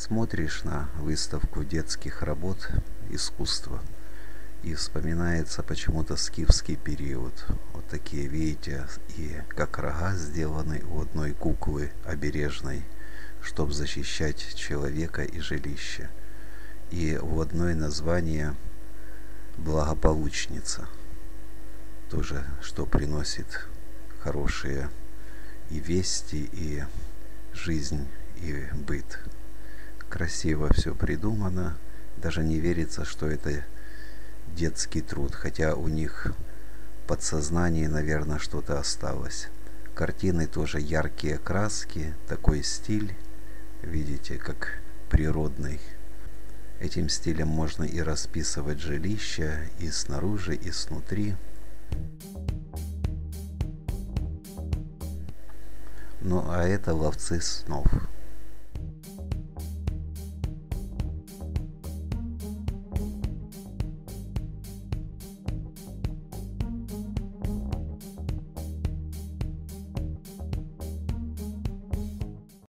Смотришь на выставку детских работ искусства и вспоминается почему-то скифский период. Вот такие, видите, и как рога сделаны у одной куклы обережной, чтобы защищать человека и жилище. И у одной название благополучница, тоже что приносит хорошие и вести, и жизнь, и быт красиво все придумано. Даже не верится, что это детский труд, хотя у них в подсознании, наверное, что-то осталось. Картины тоже яркие краски, такой стиль, видите, как природный. Этим стилем можно и расписывать жилища и снаружи, и снутри. Ну а это ловцы снов.